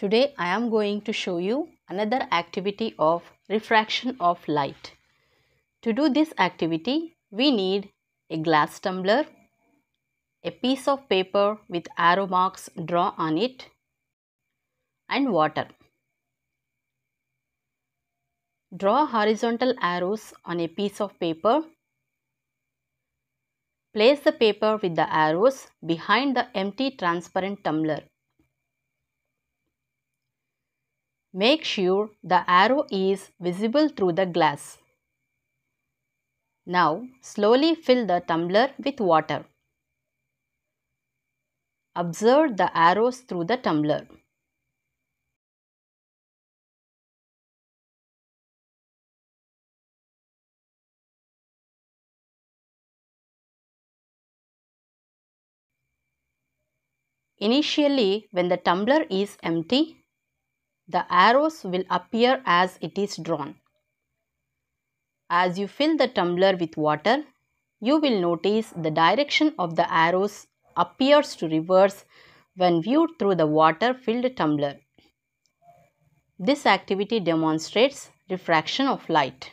Today I am going to show you another activity of refraction of light. To do this activity, we need a glass tumbler, a piece of paper with arrow marks drawn on it and water. Draw horizontal arrows on a piece of paper. Place the paper with the arrows behind the empty transparent tumbler. Make sure the arrow is visible through the glass. Now slowly fill the tumbler with water. Observe the arrows through the tumbler. Initially, when the tumbler is empty, the arrows will appear as it is drawn. As you fill the tumbler with water, you will notice the direction of the arrows appears to reverse when viewed through the water-filled tumbler. This activity demonstrates refraction of light.